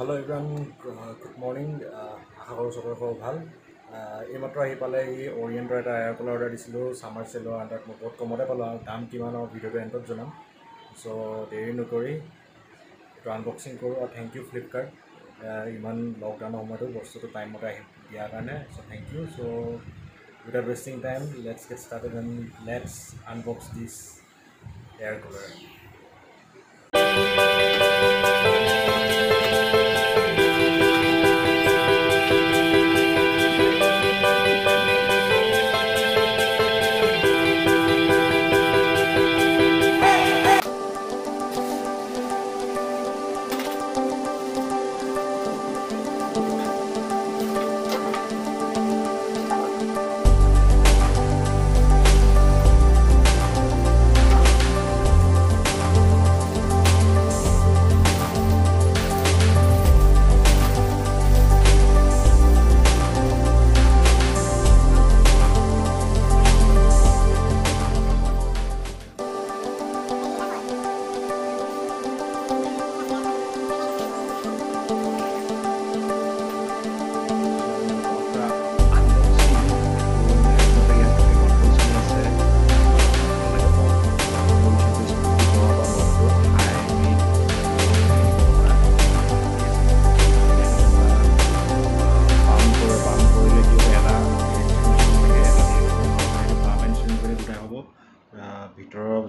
Hello everyone good morning আশা কৰোঁ চবৰে খবৰ ভাল। এইমাত্ৰ আহি পালে এই অৰিয়েণ্টৰ এটা এয়াৰ কুলাৰ অৰ্ডাৰ দিছিলোঁ ছামাৰ চেলৰ আণ্ডাৰত মই বহুত কমতে পালোঁ আৰু দাম কিমান আৰু ভিডিঅ'টো এণ্ডত জনাম। চ' দেৰি নকৰি এইটো আনবক্সিং কৰোঁ আৰু থেংক ইউ ফ্লিপকাৰ্ট ইমান লকডাউনৰ সময়তো বস্তুটো টাইমমতে আহি দিয়াৰ কাৰণে so' thank you so' without wasting time let's get started and let's unbox this air cooler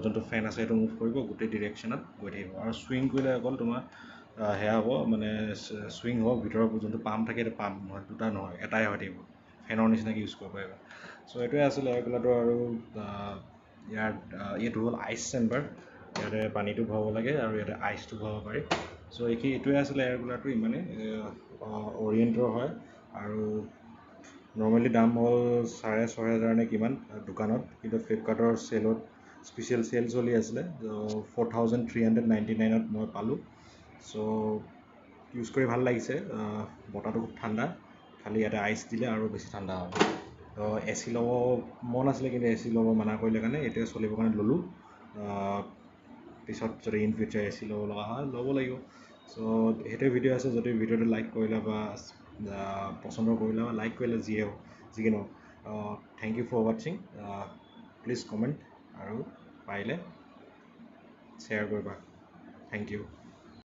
যোনটো ফেন আছে সেইটো মুভ কৰিব গোটেই ডিৰেকশ্যনত গৈ থাকিব। আৰু চুইং কৰিলে অকল তোমাৰ সেয়া হ'ব মানে চুইং হ'ব ভিতৰৰ যোনটো পাম্প থাকে সেইটো পাম্প নহয় দুটা নহয় এটাই হৈ থাকিব। ফেনৰ নিচিনাকৈ ইউজ কৰিব পাৰিবা। চ' এইটোৱে আছিলে এয়াৰ কুলাৰটো আৰু ইয়াৰ এইটো হ'ল আইচ চেম্বাৰ ইয়াতে পানীটো ভৰাব লাগে আৰু ইয়াতে আইচটো ভৰাব পাৰি। চ' এইখিনি এইটোৱে আছিলে এয়াৰ কুলাৰটো ইমানেই অৰিয়েণ্টৰ হয়। আৰু নৰ্মেলি দাম হ'ল চাৰে ছয় হেজাৰ নে কিমান দোকানত। কিন্তু ফ্লিপকাৰ্টৰ চেলত স্পেচিয়েল চেল চলি আছিলে four thousand three hundred ninety নাইনত মই পালোঁ। চ' ইউজ কৰি ভাল লাগিছে। বতাহটো খুব ঠাণ্ডা। খালি ইয়াতে আইচ দিলে আৰু বেছি ঠাণ্ডা হ'ব। তো এ চি ল'ব মন আছিলে কিন্তু এ চি ল'ব মানা কৰিলে কাৰণে এইটোৱে চলিবৰ কাৰণে ল'লোঁ। পিছত যদি ইন ফিউচাৰ এ চি ল'ব লগা হয় ল'ব লাগিব। চ' সেইটোৱে ভিডিঅ' আছে। যদি ভিডিঅ'টো লাইক কৰিলা বা পচন্দ কৰিলা বা লাইক কৰিলা যিয়ে হওক যি কি নহওক থেংক ইউ ফৰ ৱাটছিং প্লিজ কমেণ্ট আৰু পাৰিলে শ্বেয়াৰ কৰিবা। Thank U